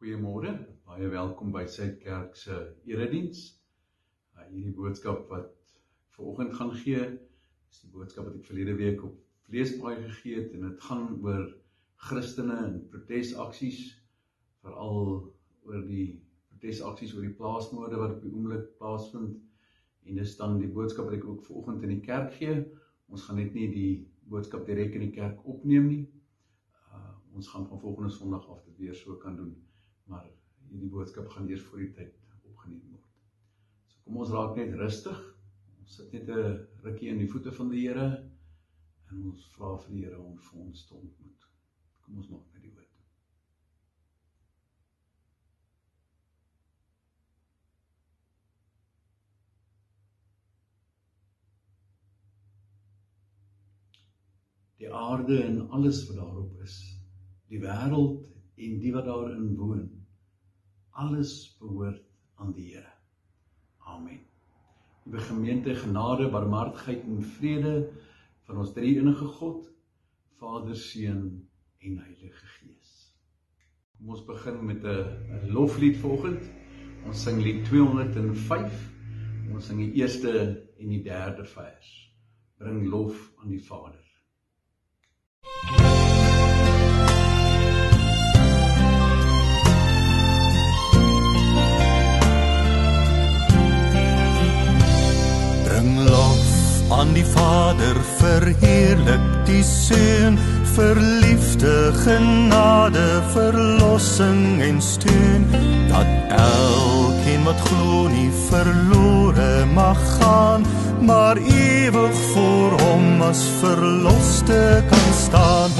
Goeiemôre. Baie welkom by Suidkerk se erediens. Uh, hierdie boodskap wat vanoggend gaan gee, is die boodskap wat ek verlede week op Vleesbaai gegee het en dit gaan oor Christene en protesaksies, veral oor die protesaksies oor die plaasmoorde wat op die oomblik plaasvind. En dis dan die boodskap wat ek ook vanoggend in die kerk gee. Ons gaan net nie die boodskap direk in die kerk opneem nie. Uh, ons gaan van volgende Sondag af dit weer so kan doen maar hierdie boodskap gaan eers voor die tyd opgeneem word. So kom ons raak net rustig. Ons sit net 'n rukkie in die voete van die Here en ons vra vir die Here om vir ons te ontmoet. Kom ons maak net die woord. Die aarde en alles wat daarop is, die wêreld en die wat daarin woon alles behoort aan die Here. Amen. Die gemeente genade, barmhartigheid en vrede van ons drie enige God, Vader, Seun en Heilige Gees. Kom ons begin met 'n loflied vanoggend. Ons sing lied 205. Ons sing die eerste en die derde vers. Bring lof aan die Vader. Aan die Vader verheerlik die Seun vir liefde genade verlossing en steun dat elkeen wat glo nie verlore mag gaan maar ewig voor hom as verloste kan staan.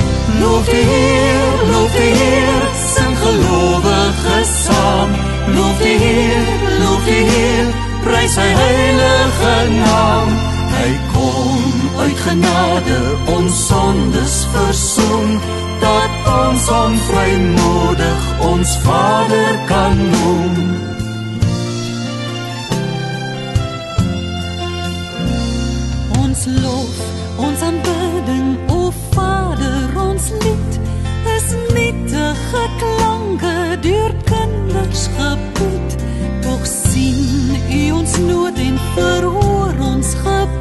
Loof die Heer loof die Heer sing gelowige saam. Loof die Heer loof die Heer prys sy heilige naam Hy kom uit genade ons sondes versoen dat ons hom vrymoedig ons Vader kan noem. Ons lof, ons aanbidding, o Vader, ons lied is nietige klanke deur kinders gebied. Tog sien U ons nood en verhoor ons gebed.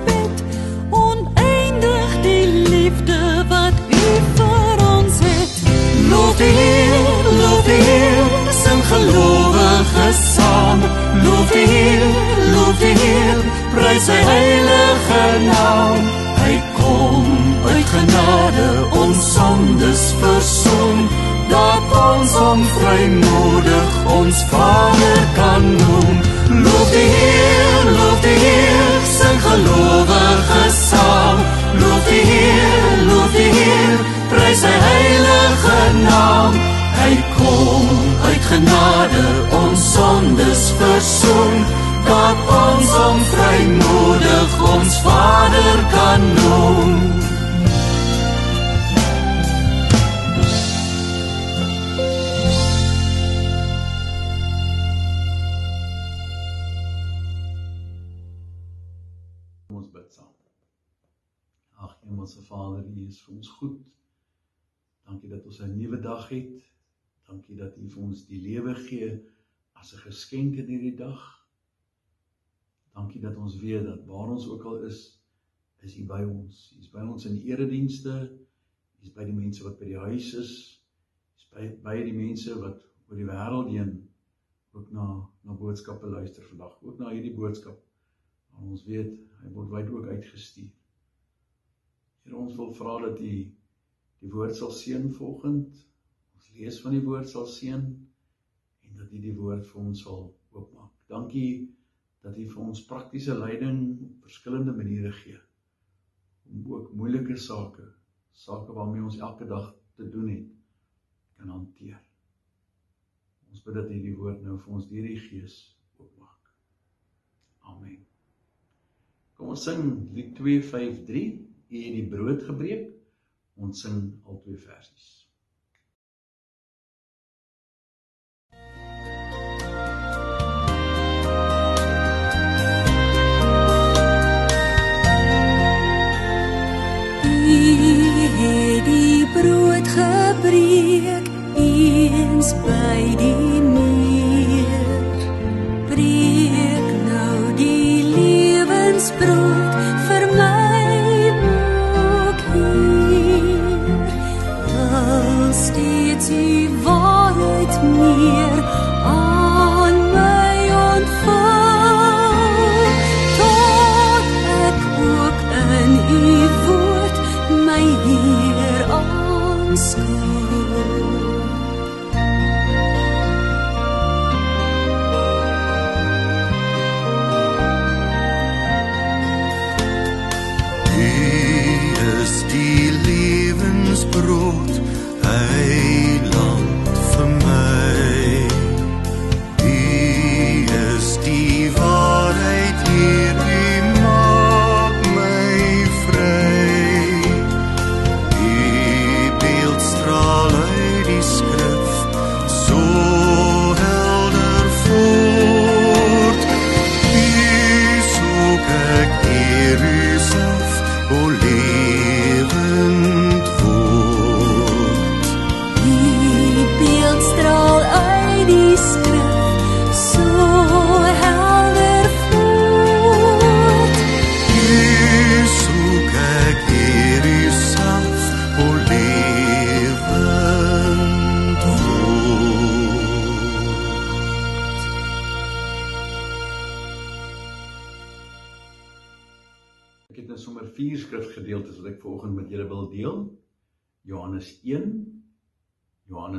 die Heer, loof die Heer, sing gelowige saam. Loof die Heer, loof die Heer, prys sy heilige naam. Hy kom uit genade, ons sondes versoen, dat ons hom vrymoedig ons Vader kan noem. Loof die Heer, loof die Heer, sing gelowige saam. Loof die Heer, loof die Heer, prys sy heilige naam. Hy kom uit genade ons sondes versoen, dat ons hom vrymoedig ons Vader kan noem. Ons goed. Dankie dat ons 'n nuwe dag het. Dankie dat U vir ons die lewe gee as 'n geskenk in hierdie dag. Dankie dat ons weet dat waar ons ook al is, is U by ons. U is by ons in die eredienste. U is by die mense wat by die huis is. U is by by die mense wat oor die wêreld heen ook na na boodskappe luister vandag, ook na hierdie boodskap. Maar ons weet hy word wyd ook uitgestuur. Here ons wil vra dat U die woord sal seën volgend. Ons lees van die woord sal seën en dat U die woord vir ons sal oopmaak. Dankie dat U vir ons praktiese leiding op verskillende maniere gee om ook moeilike sake, sake waarmee ons elke dag te doen het, kan hanteer. Ons bid dat U die woord nou vir ons deur die Gees. Amen. Kom ons sing lied 253, U het die brood gebreek. Ons sing al twee versies. die brood gebreek eens by die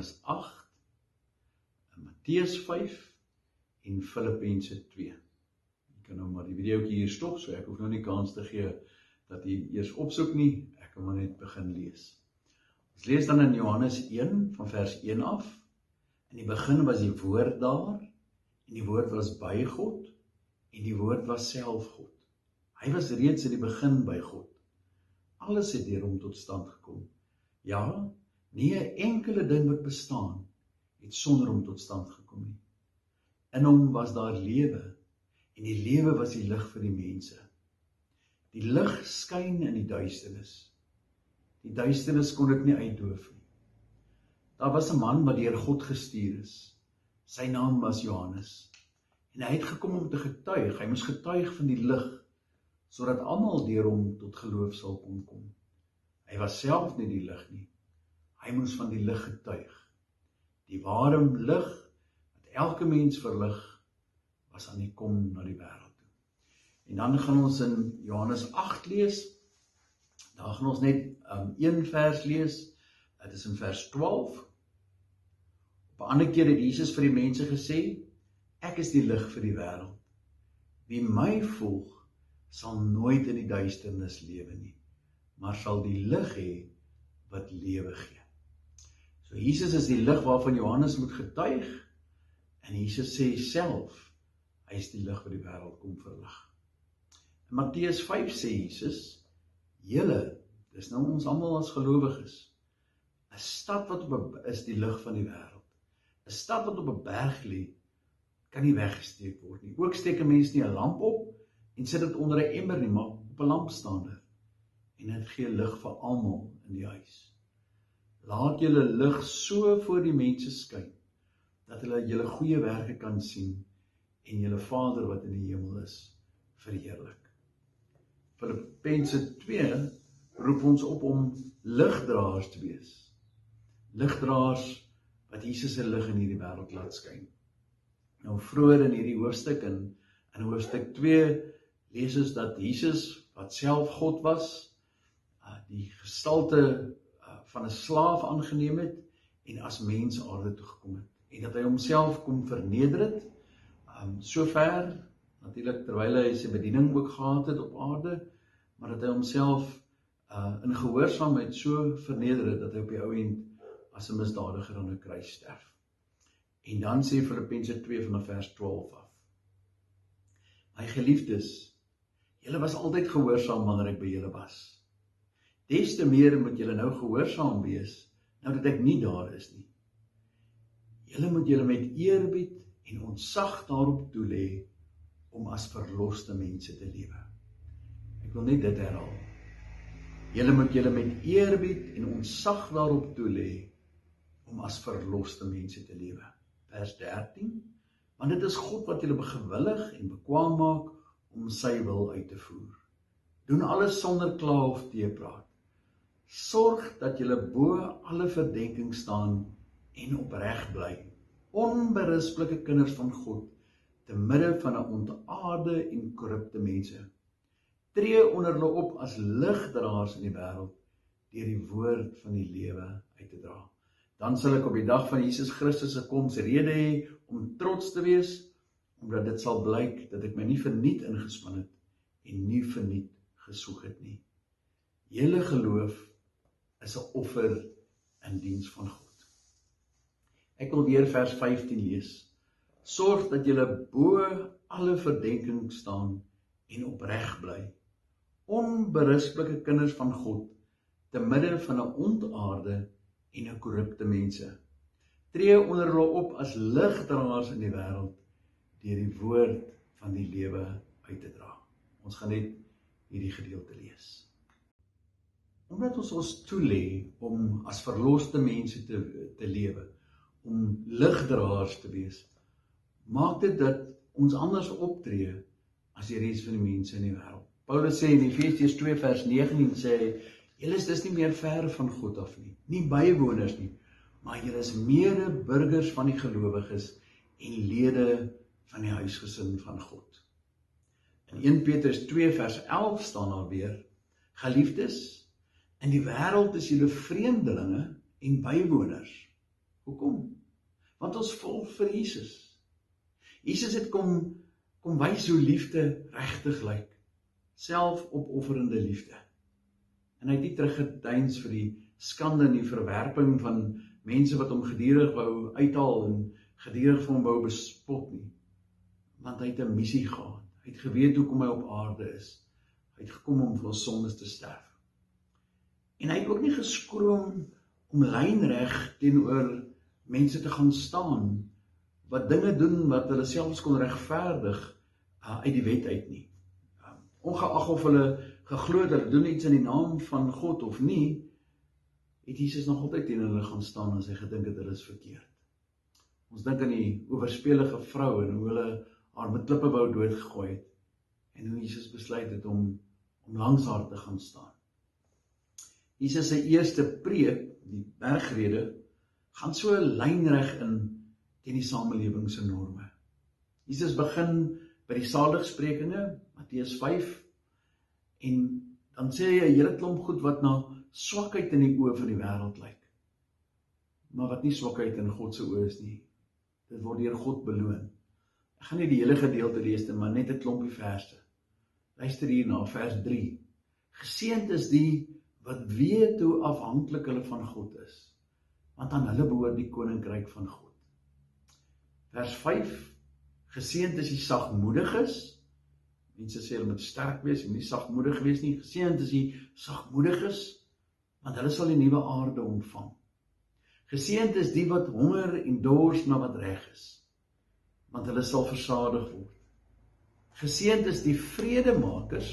Johannes 8, Matteus 5 en Filippense 2. Jy kan nou maar die videoetjie hier stop, so ek hoef nou nie kans te gee dat jy eers opsoek nie. Ek kan maar net begin lees. Ons lees dan in Johannes 1 van vers 1 af. In die begin was die woord daar en die woord was by God en die woord was self God. Hy was reeds in die begin by God. Alles het deur hom tot stand gekom. Ja, nie 'n enkele ding wat bestaan het sonder hom tot stand gekom nie. In hom was daar lewe en die lewe was die lig vir die mense. Die lig skyn in die duisternis. Die duisternis kon dit nie uitdoof nie. Daar was 'n man wat deur God gestuur is. Sy naam was Johannes. En hy het gekom om te getuig. Hy moes getuig van die lig sodat almal deur hom tot geloof sal kon kom. Hy was self nie die lig nie. Hy moes van die lig getuig. Die ware lig wat elke mens verlig was aan die kom na die wêreld toe. En dan gaan ons in Johannes 8 lees. Daar gaan ons net um, een vers lees. Dit is in vers 12. Op 'n ander keer het Jesus vir die mense gesê: Ek is die lig vir die wêreld. Wie my volg, sal nooit in die duisternis lewe nie, maar sal die lig hê wat lewe gee. So Jesus is die lig waarvan Johannes moet getuig en Jesus sê self hy is die lig wat die wêreld kom verlig. In Matteus 5 sê Jesus: "Julle, dis nou ons almal as gelowiges, 'n stad wat op 'n is die lig van die wêreld. 'n Stad wat op 'n berg lê, kan nie weggesteek word nie. Ook steek 'n mens nie 'n lamp op en sit dit onder 'n emmer nie, maar op 'n lampstander en dit gee lig vir almal in die huis. Laat julle lig so voor die mense skyn dat hulle julle goeie werke kan sien en julle Vader wat in die hemel is verheerlik. Filippense 2 roep ons op om ligdraers te wees. Ligdraers wat Jesus se lig in hierdie wêreld laat skyn. Nou vroeër in hierdie hoofstuk in in hoofstuk 2 lees ons dat Jesus wat self God was, uh, die gestalte van 'n slaaf aangeneem het en as mens aarde toe gekom het en dat hy homself kom verneder het um sover natuurlik terwyl hy sy bediening ook gehad het op aarde maar dat hy homself uh in gehoorsaamheid so verneder het dat hy op die ou end as 'n misdadiger aan 'n kruis sterf. En dan sê Filippense 2 vanaf vers 12 af. My geliefdes, julle was altyd gehoorsaam wanneer ek by julle was. Des te meer moet julle nou gehoorsaam wees nou dat ek nie daar is nie. Julle moet julle met eerbied en ontzag daarop toelê om as verloste mense te lewe. Ek wil net dit herhaal. Julle moet julle met eerbied en ontzag daarop toelê om as verloste mense te lewe. Vers 13 Want dit is God wat julle gewillig en bekwaam maak om sy wil uit te voer. Doen alles sonder kla of teepraat. Sorg dat jy bo alle verdenking staan en opreg bly. Onberisplike kinders van God te midde van 'n ontaarde en korrupte mense. Tree onder hulle op as ligdraers in die wêreld deur die woord van die lewe uit te dra. Dan sal ek op die dag van Jesus Christus se koms rede hê om trots te wees omdat dit sal blyk dat ek my nie verniet ingespan het en nie verniet gesoek het nie. Julle geloof is 'n offer in diens van God. Ek wil weer vers 15 lees. Sorg dat jy bo alle verdenking staan en opreg bly. Onberisplike kinders van God te midde van 'n ontaarde en 'n korrupte mense. Tree onder hulle op as ligdraers in die wêreld deur die woord van die lewe uit te dra. Ons gaan net hierdie gedeelte lees. Omdat ons ons toelê om as verloste mense te te lewe, om ligdraers te wees, maak dit dat ons anders optree as die res van die mense in die wêreld. Paulus sê in Efesiërs 2 vers 19 sê julle is dis nie meer ver van God af nie, nie bywoners nie, maar julle is mede-burgers van die gelowiges en lede van die huisgesin van God. In 1 Petrus 2 vers 11 staan daar weer: Geliefdes, in die wêreld is julle vreemdelinge en bywoners. Hoekom? Want ons volg vir Jesus. Jesus het kom kom wys hoe liefde regtig lyk. Selfopofferende liefde. En hy het nie teruggeduins vir die skande en die verwerping van mense wat hom gedurig wou uithaal en gedurig vir hom wou bespot nie. Want hy het 'n missie gehad. Hy het geweet hoekom hy op aarde is. Hy het gekom om vir ons sondes te sterf. En hy het ook nie geskroom om lynreg teenoor mense te gaan staan wat dinge doen wat hulle selfs kon regverdig uh, uit die wet uit nie. Um, ongeag of hulle geglo het hulle doen iets in die naam van God of nie, het Jesus nog altyd teen hulle gaan staan en sy gedink het hulle is verkeerd. Ons dink aan die oorspelige vrou en hoe hulle haar met klippe wou doodgegooi het en hoe Jesus besluit het om om langs haar te gaan staan. Jesus se eerste preek, die bergrede, gaan so lynreg in teen die samelewing se norme. Jesus begin by die saligsprekinge, Matteus 5 en dan sê hy 'n hele klomp goed wat na swakheid in die oë van die wêreld lyk. Maar wat nie swakheid in God se oë is nie. Dit word deur God beloon. Ek gaan nie die hele gedeelte lees nie, maar net 'n klompie verse. Luister hier na vers 3. Geseënd is die wat weet hoe afhanklik hulle van God is, want aan hulle behoort die koninkryk van God. Vers 5. Geseënd is die sagmoediges. Mense sê hulle moet sterk wees en nie sagmoedig wees nie. Geseënd is die sagmoediges, want hulle sal die nuwe aarde ontvang. Geseënd is die wat honger en dors na wat reg is want hulle sal versadig word. Geseënd is die vredemakers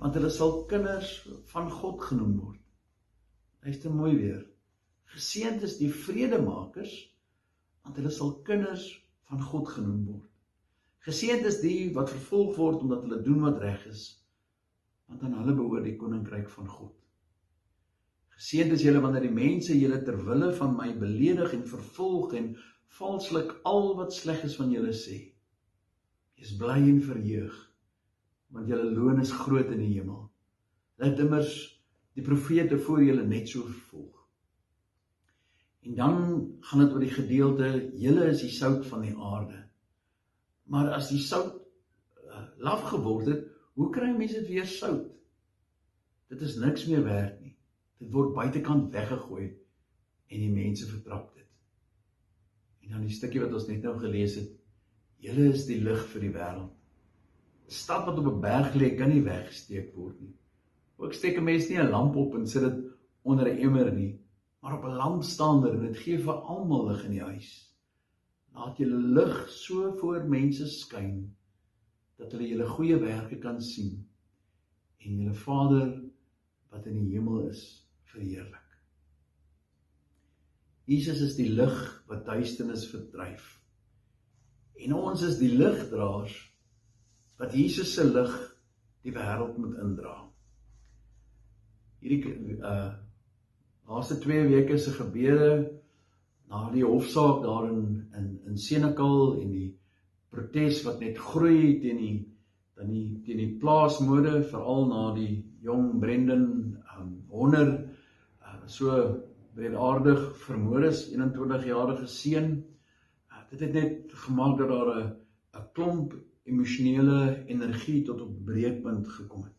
want hulle sal kinders van God genoem word. Luister mooi weer. Geseënd is die vredemakers want hulle sal kinders van God genoem word. Geseënd is die wat vervolg word omdat hulle doen wat reg is want aan hulle behoort die koninkryk van God. Geseënd is julle wanneer die mense julle ter wille van my beledig en vervolg en valslik al wat sleg is van julle sê. Wees bly en verheug want julle loon is groot in die hemel. Laat immers die profete voor julle net so vervolg. En dan gaan dit oor die gedeelte julle is die sout van die aarde. Maar as die sout uh, laf geword het, hoe kry mense dit weer sout? Dit is niks meer werd nie. Dit word buitekant weggegooi en die mense vertrap dit. En dan die stukkie wat ons net nou gelees het. Julle is die lig vir die wêreld. Stad wat op 'n berg lê, kan nie weggesteek word nie. Ook steek 'n mens nie 'n lamp op en sit dit onder 'n emmer nie, maar op 'n lampstander en dit gee vir almal lig in die huis. Laat julle lig so voor mense skyn dat hulle julle goeie werke kan sien en julle Vader wat in die hemel is verheerlik. Jesus is die lig wat duisternis verdryf. En ons is die ligdraers dat Jesus se lig die wêreld moet indra. Hierdie uh laaste 2 weke se gebeure na die hofsaak daar in in in Senekal en die protes wat net groei teen die dan die teen die plaasmode veral na die jong Brendan um, Honor uh, so breedaardig vermoor is 21 jarige seun uh, dit het net gemaak dat daar 'n 'n klomp emosionele energie tot op breekpunt gekom het.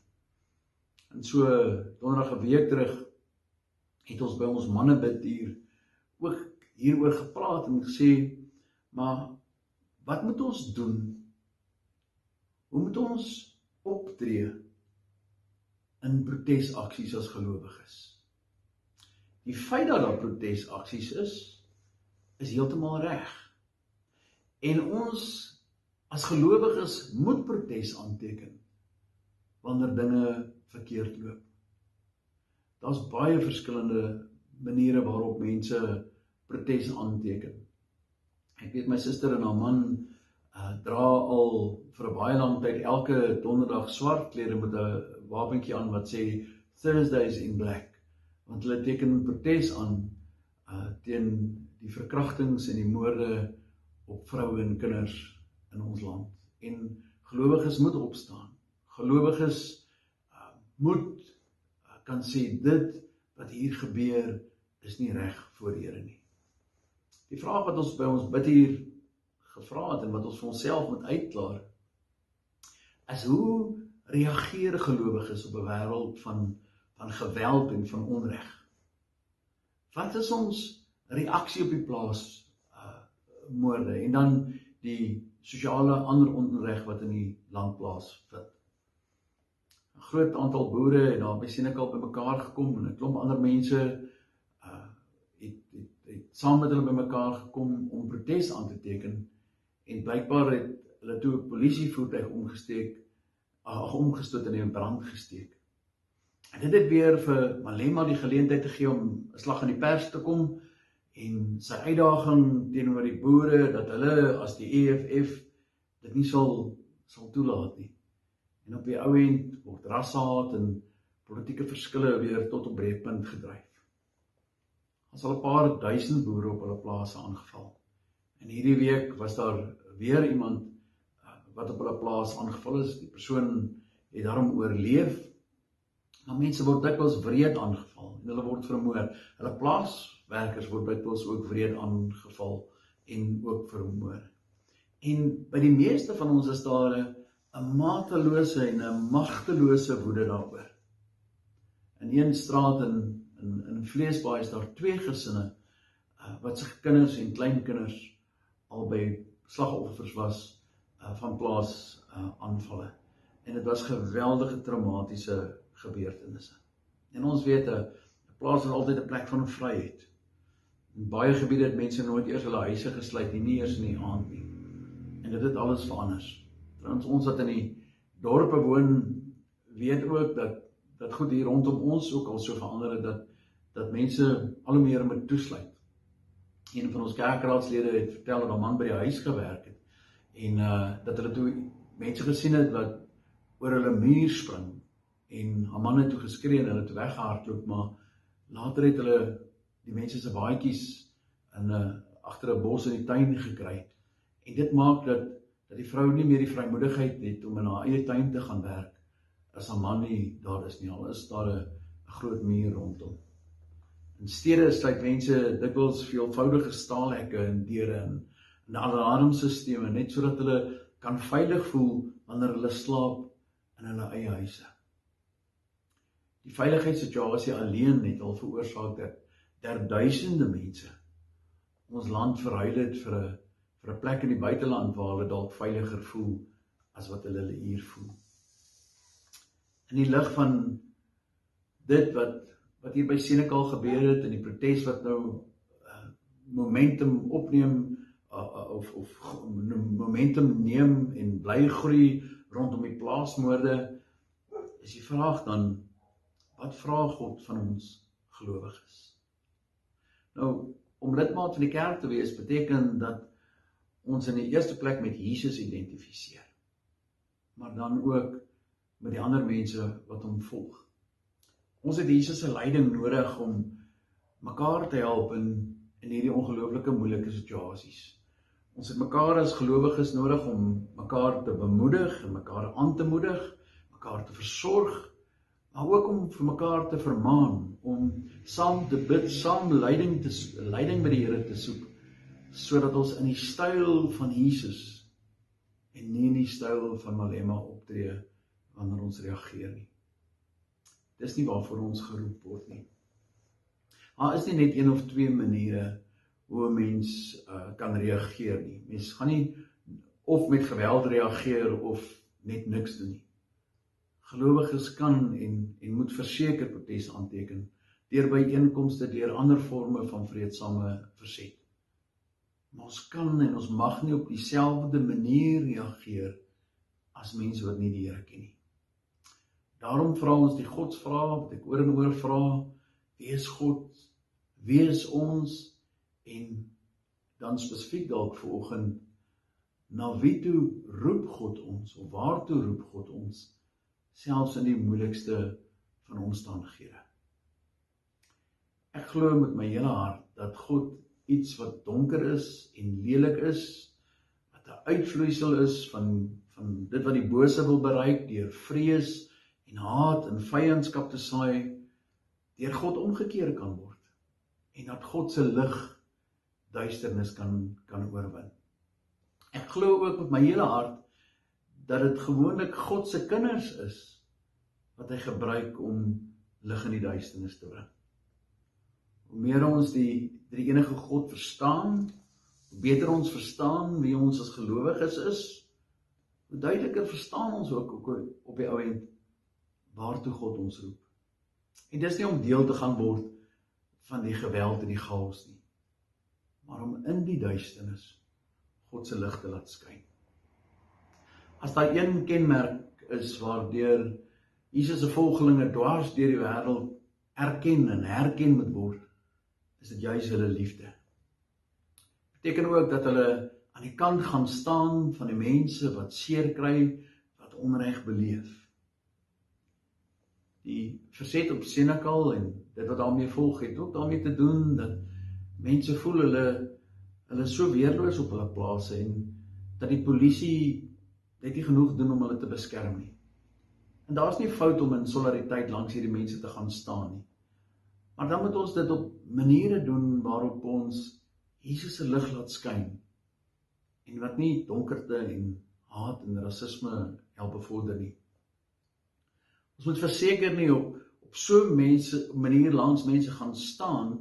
En so donderdag 'n week terug het ons by ons manne bid hier ook hieroor gepraat en gesê maar wat moet ons doen? Hoe moet ons optree in protesaksies as gelowiges? Die feit dat daar protesaksies is, is heeltemal reg. En ons as gelowiges moet protes aanteken wanneer dinge verkeerd loop. Daar's baie verskillende maniere waarop mense protes aanteken. Ek weet my suster en haar man uh, dra al vir 'n baie lang tyd elke donderdag swart klere met 'n wapentjie aan wat sê Thursdays in black want hulle teken protes aan uh, teen die verkrachtings en die moorde op vroue en kinders in ons land. En gelowiges moet opstaan. Gelowiges uh, moet uh, kan sê dit wat hier gebeur is nie reg voor die Here nie. Die vraag wat ons by ons bid hier gevra het en wat ons vir onsself moet uitklaar is hoe reageer gelowiges op 'n wêreld van van geweld en van onreg? Wat is ons reaksie op die plaas uh moorde en dan die sosiale ander onreg wat in die land plaasvind? 'n Groot aantal boere het daar by Senekal bymekaar gekom en 'n klomp ander mense uh het het het saam met hulle bymekaar gekom om protes aan te teken en blykbaar het hulle toe 'n polisievoertuig omgesteek ag omgestoot en in brand gesteek. En dit het weer vir Malema die geleentheid gegee om 'n slag in die pers te kom en sy uitdaging teenoor die boere dat hulle as die EFF dit nie sal sal toelaat nie. En op die ou end word rassehaat en politieke verskille weer tot op breekpunt gedryf. Ons al 'n paar duisend boere op hulle plase aangeval. En hierdie week was daar weer iemand uh, wat op hulle plaas aangeval is. Die persoon het daarom oorleef Maar mense word dikwels wreed aangeval en hulle word vermoor. Hulle plaaswerkers word dikwels ook wreed aangeval en ook vermoor. En by die meeste van ons is daar 'n matelose en 'n magtelose woede daaroor. In een straat in in in Vleesbaai is daar twee gesinne uh, wat se kinders en kleinkinders albei slagoffers was uh, van plaas uh, aanvalle. En dit was geweldige traumatiese gebeurtenisse. En ons weet 'n plaas is altyd 'n plek van vryheid. In baie gebiede het mense nooit eers hulle huise gesluit nie, nie eers in die aand nie. En dit het alles verander. Trouwens ons wat in die dorpe woon, weet ook dat dat goed hier rondom ons ook al so verander het dat dat mense al hoe meer moet toesluit. Een van ons kerkraadslede het vertel dat 'n man by die huis gewerk het en uh dat hulle toe mense gesien het wat oor hulle muur spring en haar man het toe geskree en hulle het weggehardloop maar later het hulle die mense se baadjies in 'n uh, agter 'n bos in die tuin gekry en dit maak dat dat die vrou nie meer die vrymoedigheid het om in haar eie tuin te gaan werk as haar man nie daar is nie. Al is daar 'n groot muur rondom. In stede sluit mense dikwels veelvoudige staalhekke en deure en alarmstelsels net sodat hulle kan veilig voel wanneer hulle slaap in hulle eie huise. Die veiligheidssituasie alleen het al veroorsaak dat ter duisende mense ons land verhuil het vir 'n vir 'n plek in die buiteland waar hulle dalk veiliger voel as wat hulle hier voel. In die lig van dit wat wat hier by Senekal gebeur het en die protes wat nou uh, momentum opneem uh, uh, of of momentum neem en bly groei rondom die plaasmoorde is die vraag dan Wat vra God van ons gelowiges? Nou, om lidmaat van die kerk te wees beteken dat ons in die eerste plek met Jesus identifiseer. maar dan ook met die ander mense wat hom volg. Ons het Jesus se leiding nodig om mekaar te help in in hierdie ongelooflike moeilike situasies. Ons het mekaar as gelowiges nodig om mekaar te bemoedig en mekaar aan te moedig, mekaar te versorg, maar ook om vir mekaar te vermaan om saam te bid, saam leiding te leiding by die Here te soek sodat ons in die styl van Jesus en nie in die styl van Malema optree wanneer ons reageer nie. Dis nie waarvoor ons geroep word nie. Daar is nie net een of twee maniere hoe 'n mens uh, kan reageer nie. Mens gaan nie of met geweld reageer of net niks doen nie. Gelowiges kan en en moet verseker protes aanteken deur byeenkomste deur ander forme van vreedsame verset. Maar ons kan en ons mag nie op dieselfde manier reageer as mense wat nie die Here ken nie. Daarom vra ons die Godsvrae wat ek oor en oor vra, wie is God? Wie is ons? En dan spesifiek dalk vanoggend na wie toe roep God ons of waartoe roep God ons selfs in die moeilikste van omstandighede. Ek glo met my hele hart dat God iets wat donker is en lelik is, wat 'n uitvloeisel is van van dit wat die bose wil bereik deur vrees en haat en vyandskap te saai, deur God omgekeer kan word en dat God se lig duisternis kan kan oorwin. Ek glo ook met my hele hart dat dit gewoonlik God se kinders is wat hy gebruik om lig in die duisternis te bring. Hoe meer ons die drie enige God verstaan, hoe beter ons verstaan wie ons as gelowiges is, hoe duideliker verstaan ons ook op die ou end waartoe God ons roep. En dis nie om deel te gaan word van die geweld en die chaos nie, maar om in die duisternis God se lig te laat skyn. As daar een kenmerk is waardeur Jesus se volgelinge dwars deur die wêreld erken en herken moet word, is dit juis hulle liefde. Beteken ook dat hulle aan die kant gaan staan van die mense wat seer kry, wat onreg beleef. Die verset op Senekal en dit wat daarmee volg het ook daarmee te doen dat mense voel hulle hulle so weerloos op hulle plase en dat die polisie net nie genoeg doen om hulle te beskerm nie. En daar's nie fout om in solidariteit langs hierdie mense te gaan staan nie. Maar dan moet ons dit op maniere doen waarop ons Jesus se lig laat skyn en wat nie donkerte en haat en rasisme help bevorder nie. Ons moet verseker nie op op so mense manier langs mense gaan staan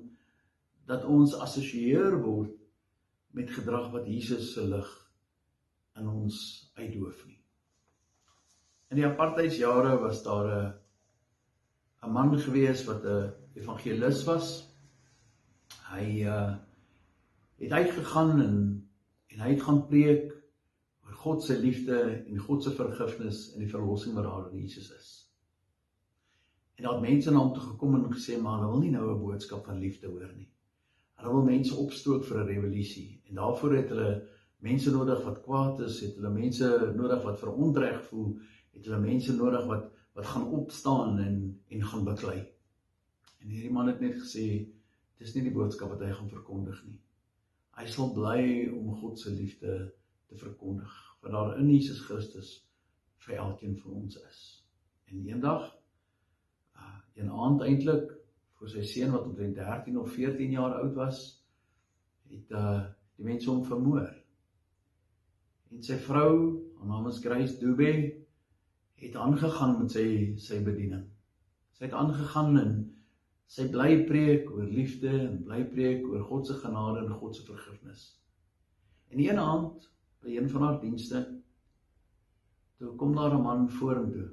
dat ons assosieer word met gedrag wat Jesus se lig in ons uitdoof nie. In die apartheidsjare was daar 'n 'n man gewees wat 'n evangelis was. Hy uh het uitgegaan en en hy het gaan preek oor God se liefde en God se vergifnis en die verlossing wat daar in Jesus is. En daar het mense na hom toe gekom en gesê maar hulle wil nie nou 'n boodskap van liefde hoor nie. Hulle wil mense opstoot vir 'n revolusie en daarvoor het hulle mense nodig wat kwaad is, het hulle mense nodig wat verontreg voel, het hulle mense nodig wat wat gaan opstaan en en gaan beklei. En hierdie man het net gesê dis nie die boodskap wat hy gaan verkondig nie. Hy sal bly om God se liefde te verkondig wat daar in Jesus Christus vir elkeen van ons is. En eendag uh een aand eintlik vir sy seun wat omtrent 13 of 14 jaar oud was, het uh die mense hom vermoor. En sy vrou, haar naam is Grace Dube, het aangegaan met sy sy bediening. Sy het aangegaan en sy bly preek oor liefde en bly preek oor God se genade en God se vergifnis. En een aand by een van haar dienste toe kom daar 'n man vorentoe.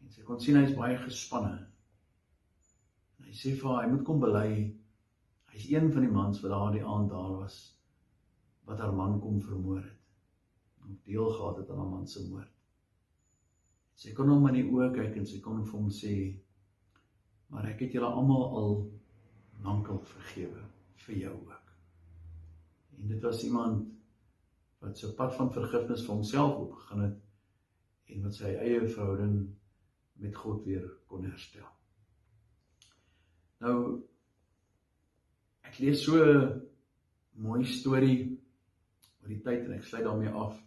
En sy kon sien hy's baie gespanne. En hy sê vir haar hy moet kom bely. Hy's een van die mans wat daardie aand daar was wat haar man kom vermoor het. Om deel gehad het aan haar man se moord. Sy kon hom in die oë kyk en sy kon vir hom sê maar ek het julle almal al lankal vergewe vir jou ook. En dit was iemand wat so pad van vergifnis vir homself opgegaan het en wat sy eie verhouding met God weer kon herstel. Nou ek lees so 'n mooi storie oor die tyd en ek sluit daarmee af.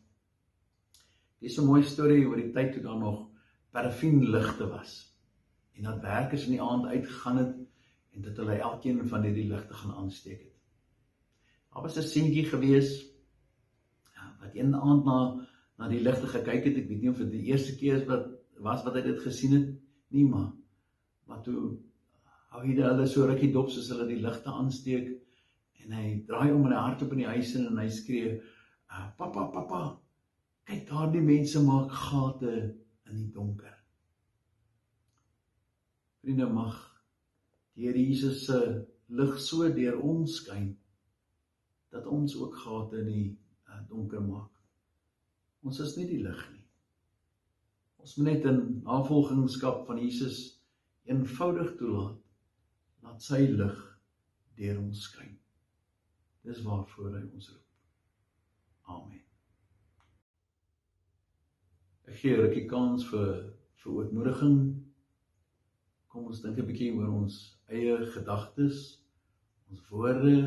Dis 'n mooi storie oor die tyd toe daar nog parafienligte was. En dat werkers in die aand uitgegaan het en dit hulle elkeen van hierdie ligte gaan aansteek het. Daar was 'n seentjie gewees ja, wat een aand na na die ligte gekyk het. Ek weet nie of dit die eerste keer wat was wat hy dit gesien het nie, maar maar toe hou hy hulle so rukkie dop soos hulle die ligte aansteek en hy draai om in die hart op in die huis in en hy skree: uh, "Pappa, pappa, kyk daardie mense maak gate in die donker." Vriende mag die Here Jesus se lig so deur ons skyn dat ons ook gate in die uh, donker maak. Ons is nie die lig nie. Ons moet net in navolgingskap van Jesus eenvoudig toelaat dat sy lig deur ons skyn. Dis waarvoor hy ons roep. Amen. Ek gee 'n rukkie kans vir vir ootmoediging. Kom ons dink 'n bietjie oor ons eie gedagtes, ons woorde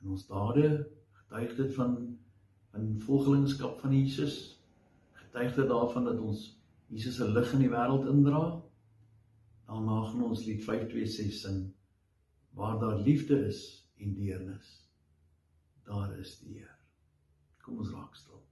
en ons dade. Getuig dit van van volgelingskap van Jesus? Getuig dit daarvan dat ons Jesus se lig in die wêreld indra? Daarna gaan ons lied 526 sing. Waar daar liefde is en deernis, daar is die Heer. Kom ons raak stil.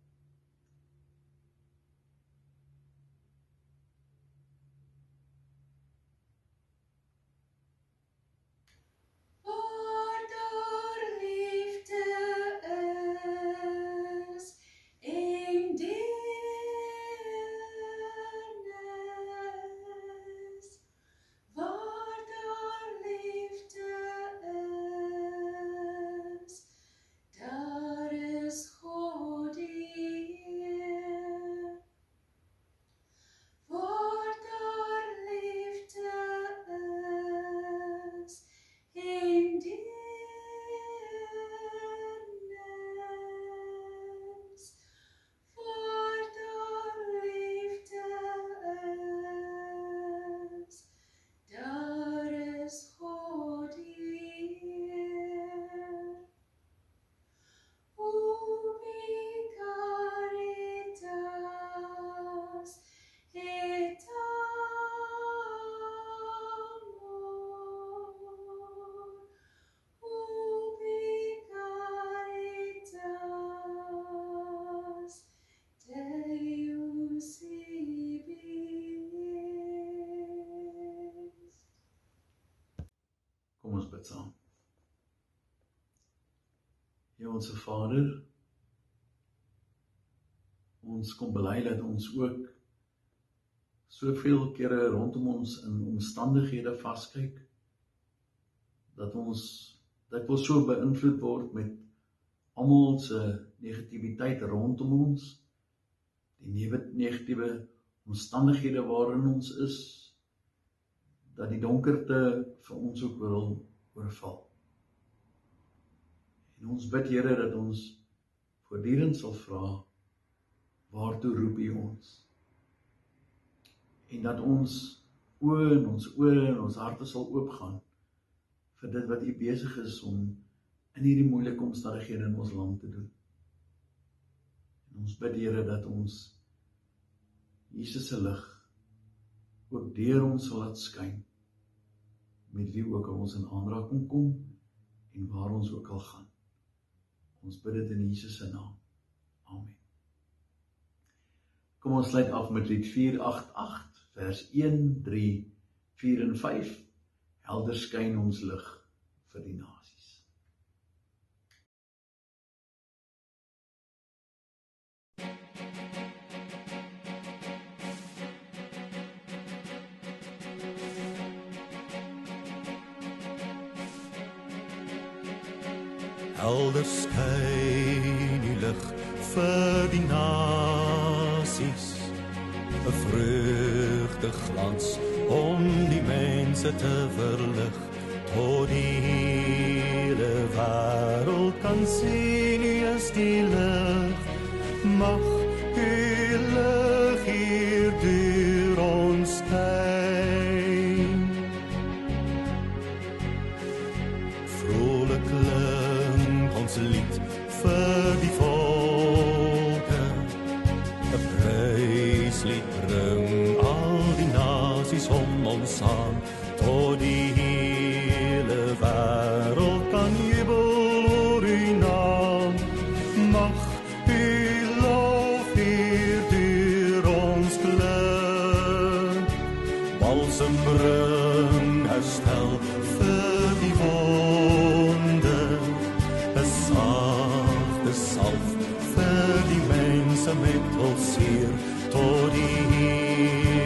Onsse Vader, ons kom bely dat ons ook soveel kere rondom ons in omstandighede vaskyk dat ons dit wil so beïnvloed word met almal se negativiteit rondom ons die nuwe negatiewe omstandighede waarin ons is dat die donkerte vir ons ook wil oorval. En ons bid Here dat ons voortdurend sal vra waartoe roep U ons? En dat ons oë en ons ore en ons harte sal oopgaan vir dit wat U besig is om in hierdie moeilike omstandighede in ons land te doen. En ons bid Here dat ons Jesus se lig ook deur ons sal laat skyn met wie ook al ons in aanraking kom en waar ons ook al gaan. Ons bid dit in Jesus se naam. Amen. Kom ons sluit af met lied 488 vers 1, 3, 4 en 5. Helder skyn ons lig vir die nasies. Helder skyn die lig vir die nasies. 'n Vreugde glans om die mense te verlig. Tot die hele wêreld kan sien U is die lig. Mag Salf vir die mense met hul seer tot die hele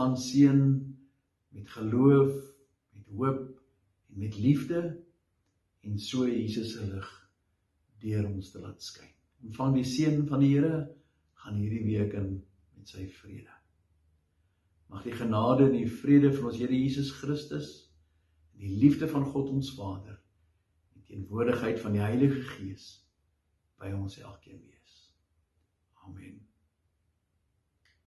gaan seën met geloof, met hoop en met liefde en so Jesus se lig deur ons te laat skyn. Ontvang die seën van die Here gaan hierdie week in met sy vrede. Mag die genade en die vrede van ons Here Jesus Christus en die liefde van God ons Vader en die teenwoordigheid van die Heilige Gees by ons elkeen wees. Amen.